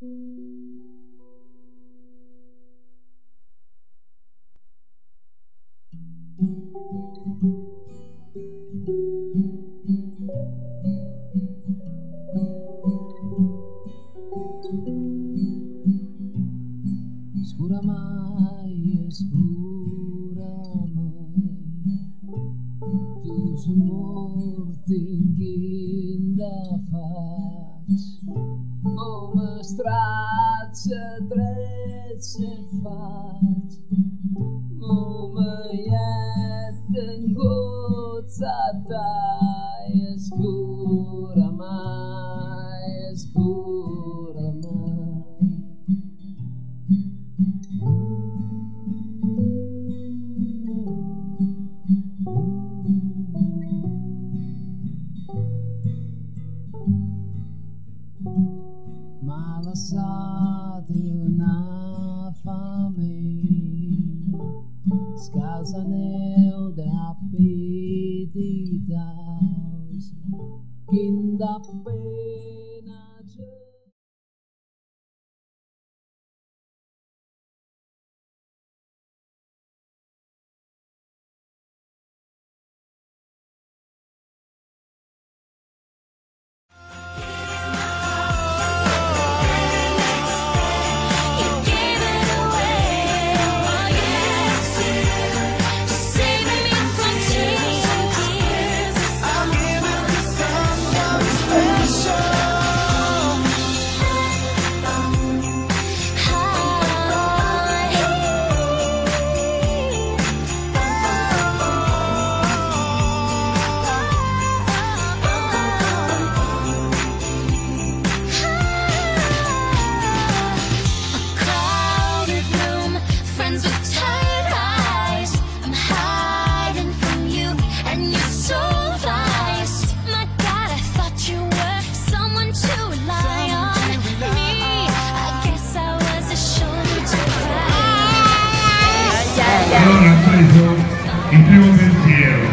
Μουσική, πώ έχει η κόρη σου; Όχι, πώ; Om strat ce drept ce faci. Nu mă iert în guța ta Ești gura mea, ești gura Mala na fame. Skazaneu da pedidas Quinda pedidas Allora ha preso il primo pensiero.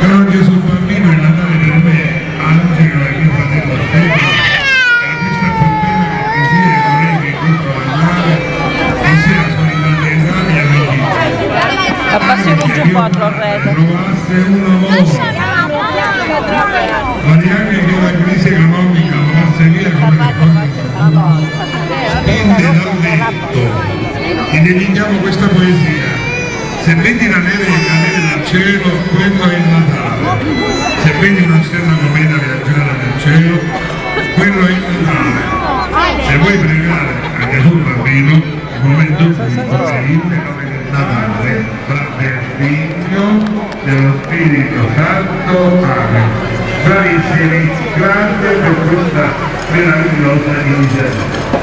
Però Gesù bambino è Natale per me, Angelo e mio fratello Stefano. E la festa più bella che desidero vorrei che questo Natale sia solidarietà e amicizia. Abbassiamo giù un po' Torreto. Trovasse uno nuovo. Ma neanche che la crisi economica dedichiamo questa poesia. Se vedi la neve cadere dal cielo, quello è il Natale. Se vedi una stella cometa viaggiare nel cielo, quello è il Natale. Se vuoi pregare a Gesù bambino, il momento giusto è il Natale, del Figlio, dello Spirito Santo. Amen. Bravissimi, grazie per questa meravigliosa iniziativa.